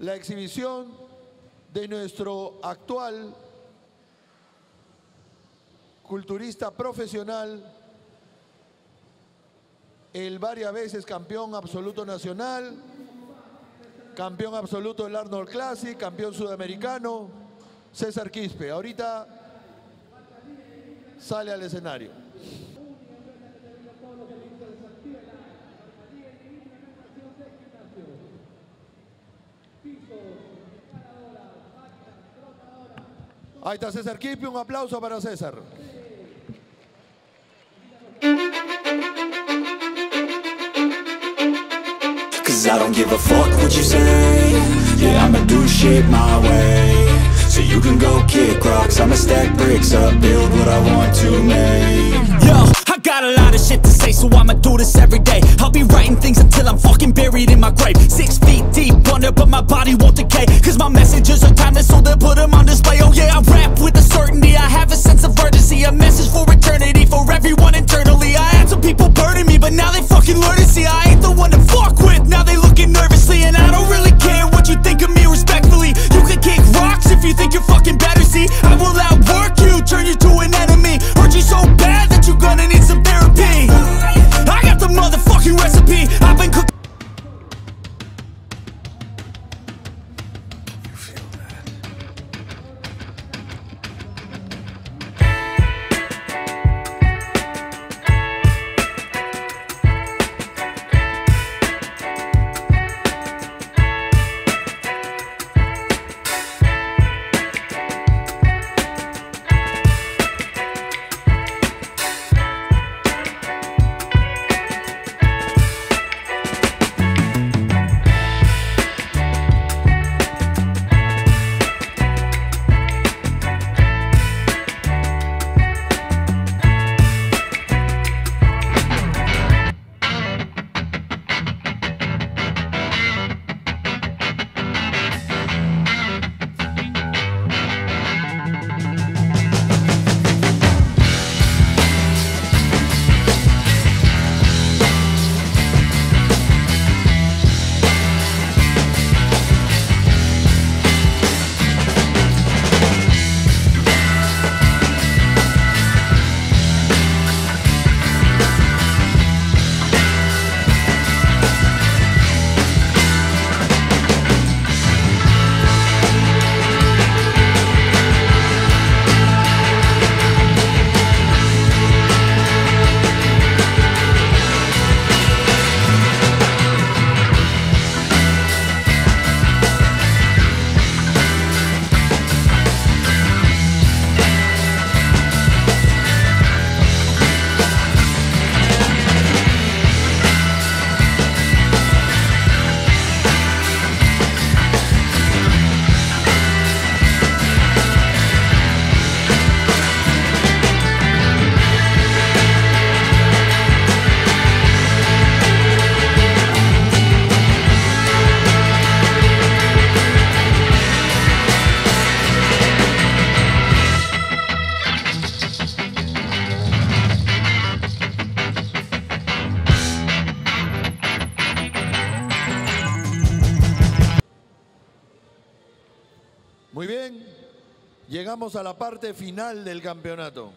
la exhibición de nuestro actual culturista profesional, el varias veces campeón absoluto nacional, campeón absoluto del Arnold Classic, campeón sudamericano, César Quispe. Ahorita sale al escenario. Ahí está César Quispe, un aplauso para César. Cause I don't give a fuck what you say Yeah, I'ma do shit my way So you can go kick rocks I'ma stack bricks up, build what I want to make Yo, I got a lot of shit to say, so I'ma do this every day. I'll be writing things until I'm fucking buried in my grave. Six feet deep but my body won't decay. Cause my messages are timeless, so they'll put them on display. Oh yeah, I rap with a certainty. I have a sense of urgency, a message for eternity, for everyone internally. I had some people burning me, but now they fucking learn to see Muy bien, llegamos a la parte final del campeonato.